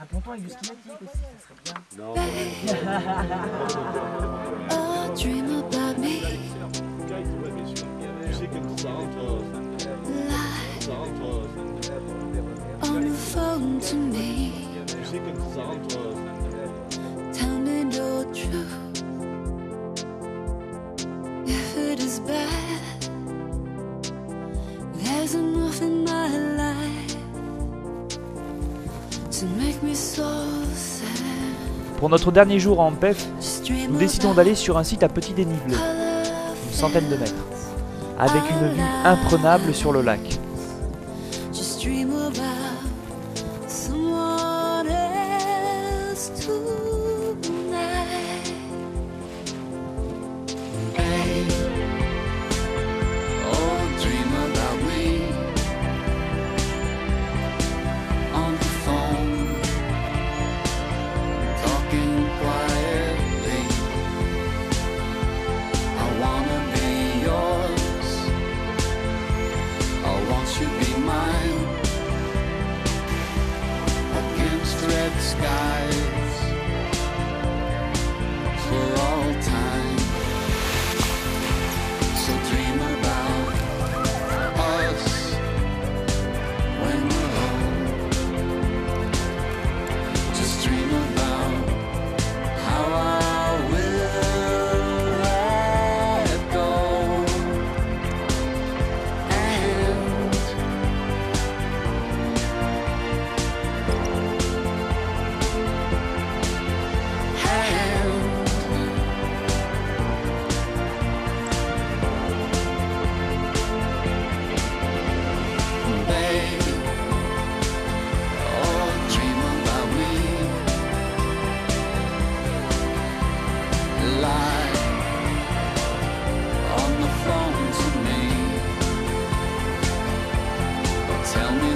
Un ponton avec du ski nautique aussi, ça serait bien. Non. Oh, dream about me Tu sais que ça rentre. like Ça rentre. on the phone to me. Tu sais que ça rentre. Pour notre dernier jour en PEF, nous décidons d'aller sur un site à petit dénivelé, une centaine de mètres, avec une vue imprenable sur le lac. Just dream about someone else tonight. red sky. tell me